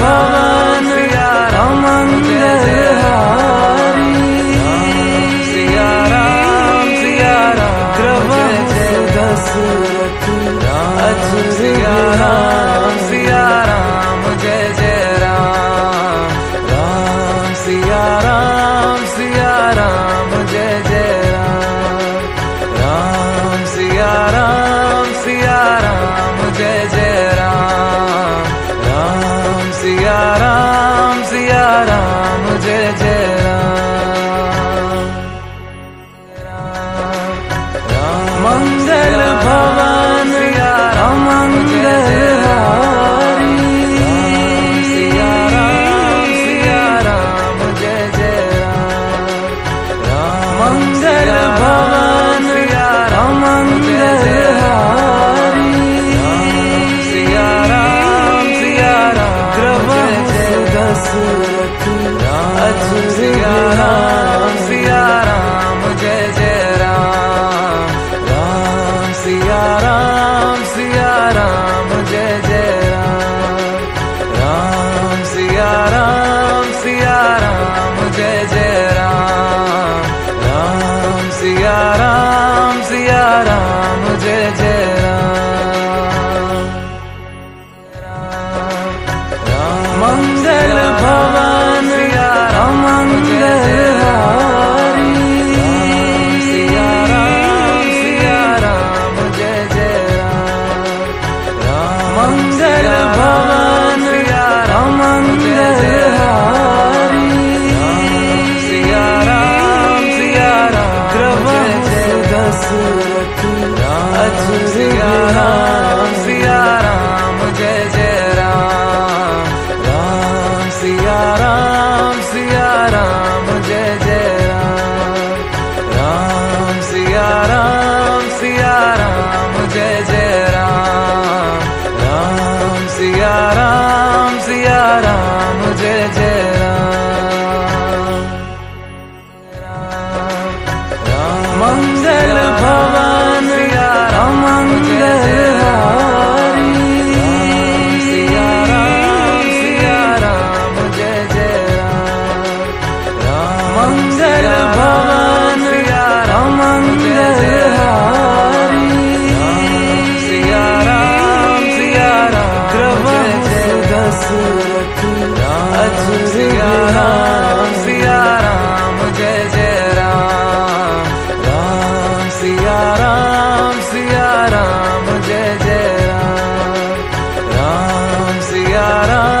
भवन मंगल हारी सिया राम सिया राम। दशरथ सिया राम सिया राम जय जय राम। राम मंगल भवन सिया राम मंगल हसरत अजर राम सिया राम जय जय राम राम सिया राम सिया राम जय जय राम राम सिया राम सिया राम जय जय राम राम सिया राम राम सिया राम जय जय राम। राम मंगल भवन सिया राम मंगल यारा